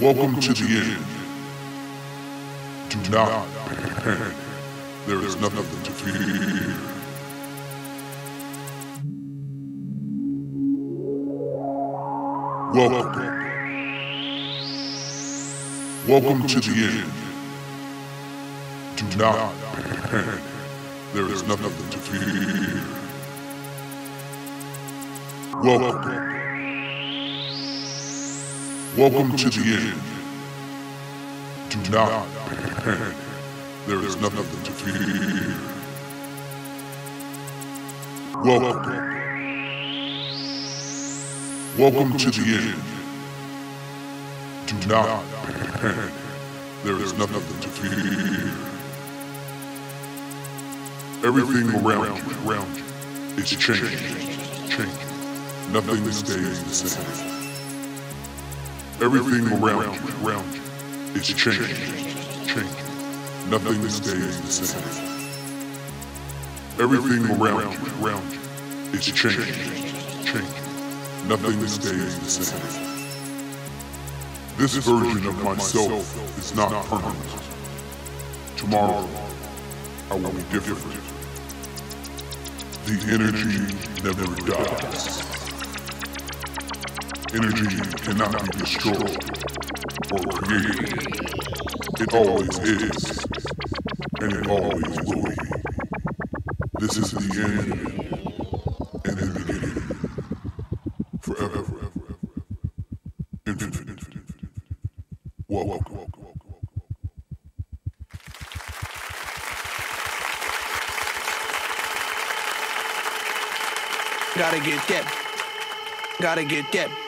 Welcome to the end. Do not panic. There is nothing to fear. Welcome. Welcome to the end. Do not panic. There is nothing to fear. Welcome. Welcome to the end. Do not panic. There is nothing to fear. Welcome. Welcome to the end. Do not panic. There is nothing to fear. Everything around you, around you, is changing, changing. Nothing stays the same. Everything around you, around you, is changing, changing. Nothing stays the same. Everything around you, around you, is changing, changing. Nothing stays the same. This version of myself is not permanent. Tomorrow, I will be different. The energy never dies. Energy cannot be destroyed or created. It always is, and it always will be. This is the end and the beginning. Forever, infinite. Welcome. Gotta get that. Gotta get that.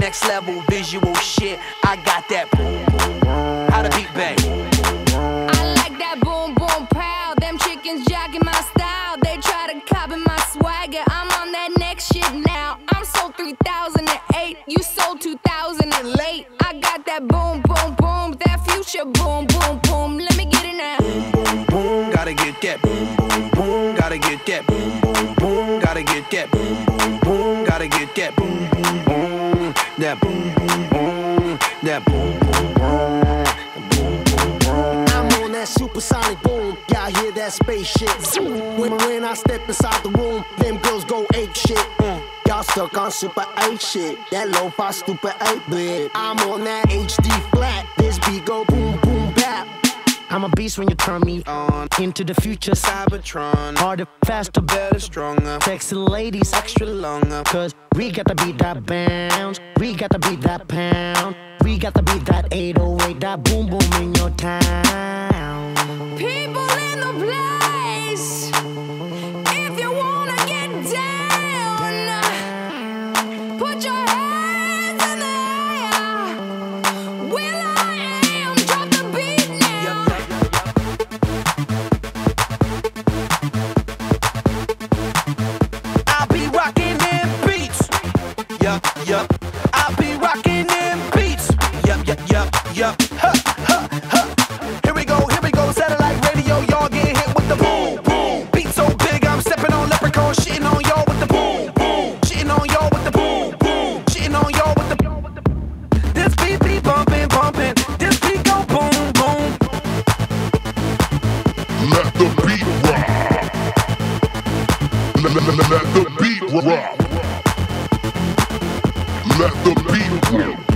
next level visual shit. I got that boom boom boom. How to beat bang. I like that boom boom pow. Them chickens jacking my style. They try to copy my swagger. I'm on that next shit now. I'm sold 3008. You sold 2000 and late. I got that boom boom boom. That future boom boom boom. Let me get it now. Boom boom boom. Gotta get that boom boom boom. Gotta get that boom. That boom boom boom. That boom boom boom. Boom boom boom. I'm on that supersonic boom. Y'all hear that spaceship? When, when I step inside the room, them girls go ape shit. Mm. Y'all stuck on super 8 shit. That lo-fi stupid 8 bit. I'm on that HD I'm a beast when you turn me on. Into the future, Cybertron. harder, faster, Better, stronger, sexy ladies. extra longer. Cause we got to beat that bounce. We got to beat that pound. We got to beat that 808, that boom boom in your town. People in the place. If you wanna get down, put your hands let the beat drop. Let the beat drop.